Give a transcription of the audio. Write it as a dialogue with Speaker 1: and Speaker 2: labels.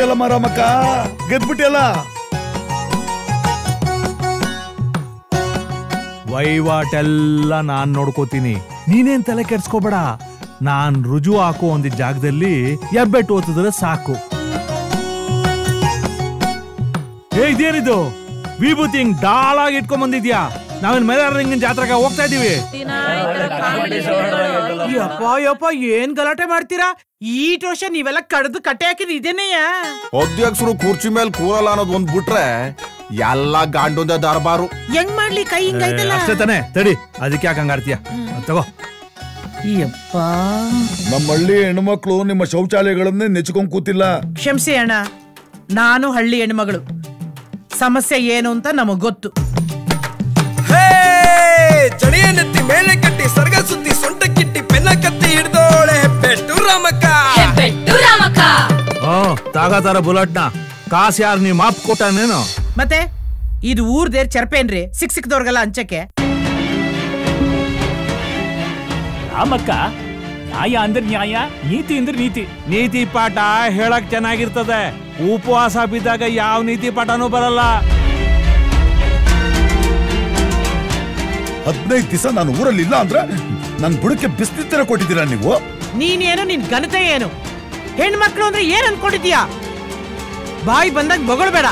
Speaker 1: ಗೆದ್ಬಿಟ್ಟಿಯಲ್ಲ ಮಾರಾಮಕ್ಕ. ಗೆದ್ಬಿಟ್ಟಿಯಲ್ಲ.
Speaker 2: ವಹಿವಾಟೆಲ್ಲ ನಾನ್ ನೋಡ್ಕೋತೀನಿ. ನೀನೇನ್ ತಲೆ ಕೆಡ್ಸ್ಕೋಬೇಡ. ನಾನ್ ರುಜು ಹಾಕೋ ಒಂದ್ ಜಾಗದಲ್ಲಿ ಎಬ್ಬೆಟ್ಟು ಓದಿದ್ರೆ ಸಾಕು. ಏ, ಇದೇನಿದು? ವಿಭೂತಿ ಹಿಂಗ್ ಡಾಳಾಗಿ ಇಟ್ಕೊಂಡ್ ಬಂದಿದ್ಯಾ ನಾವೇನ್ ಮೇಲೆ ಹಿಂಗಿನ ಜಾತ್ರೆಗೆ ಹೋಗ್ತಾ ಇದೀವಿ?
Speaker 3: ಯಪ್ಪ ಯಪ್ಪ ಏನ್ ಗಲಾಟೆ ಮಾಡ್ತೀರಾ? ಈ ವರ್ಷ ನೀವೆಲ್ಲ ಕಡ್ದು ಕಟ್ಟೆ ಹಾಕಿದ್ ಇದೇನೆಯ
Speaker 4: ಅಧ್ಯಕ್ಷರು ಕುರ್ಚಿ ಮೇಲೆ ಕೂರಲ್ಲ ಅನ್ನೋದು ಒಂದ್ ಬಿಟ್ರೆ ಎಲ್ಲ ಗಾಂಡೊಂದ ದರ್ಬಾರು.
Speaker 3: ಹೆಂಗ್ ಮಾಡ್ಲಿ ಕೈ ಹಿಂಗೈತಲ್ಲ
Speaker 2: ಅಷ್ಟೇ ತಾನೆ ತಡಿ ಅದಕ್ಕೆ ಯಾಕೆ ಹಂಗಾಡ್ತೀಯ ತಗೋ.
Speaker 3: ಯಪ್ಪ.
Speaker 1: ನಮ್ಮ ಹಳ್ಳಿ ಹೆಣ್ಮಕ್ಳು ನಿಮ್ಮ ಶೌಚಾಲಯಗಳನ್ನೇ ನೆಚ್ಕೊಂಡ್ ಕೂತಿಲ್ಲ.
Speaker 3: ಕ್ಷಮಿಸಿ ಅಣ್ಣ ನಾನು ಹಳ್ಳಿ ಹೆಣ್ಮಗಳು. ಸಮಸ್ಯೆ ಏನು ಅಂತ ನಮಗ್ ಗೊತ್ತು.
Speaker 5: ಚಳಿಯನ್ನೆತ್ತಿ ಮೇಲೆ ಕಟ್ಟಿ ಸರ್ಗ ಸುತ್ತಿ ಸೊಂಟ ಕಿಟ್ಟಿ ಪೆನ್ನ ಕತ್ತಿ ಹಿಡ್ದೋಳೆ ಪೆಟ್ಟು
Speaker 6: ರಾಮಕ್ಕ
Speaker 2: ಹ್ಮ್ ತಾಗತಾರ ಬುಲಟ್ನ. ಕಾಸ್ ಯಾರು ನೀ ಮಾಪ್ ಕೊಟ್ಟನೇನು?
Speaker 3: ಮತ್ತೆ ಇದು ಊರ್ದೇರ್ ಚರ್ಪೇನ್ರಿ ಸಿಕ್ ಸಿಕ್ದವ್ರಿಗೆಲ್ಲ ಹಂಚಕ್ಕೆ.
Speaker 7: ರಾಮಕ್ಕ ನ್ಯಾಯ ಅಂದ್ರೆ ನ್ಯಾಯ ನೀತಿ ಅಂದ್ರೆ ನೀತಿ.
Speaker 2: ನೀತಿ ಪಾಠ ಹೇಳಕ್ ಚೆನ್ನಾಗಿರ್ತದೆ. ಉಪವಾಸ ಬಿದ್ದಾಗ ಯಾವ ನೀತಿ ಪಾಠನೂ ಬರಲ್ಲ.
Speaker 1: ಹದಿನೈದು ದಿವಸ ನಾನು ಊರಲ್ಲಿ ಇಲ್ಲ ಅಂದ್ರೆ ನನ್ ಬುಡಕ್ಕೆ ಬಿಸ್ತಿತ್ತರ ಕೊಟ್ಟಿದ್ದೀರಾ ನೀವು?
Speaker 3: ನೀನೇನು, ನಿನ್ ಘನತೆ ಏನು? ಹೆಣ್ಮಕ್ಳು ಅಂದ್ರೆ ಏನ್ ಅನ್ಕೊಂಡಿದ್ಯಾ ಬಾಯಿ ಬಂದಾಗ ಬೊಗಳ್ಬೇಡ.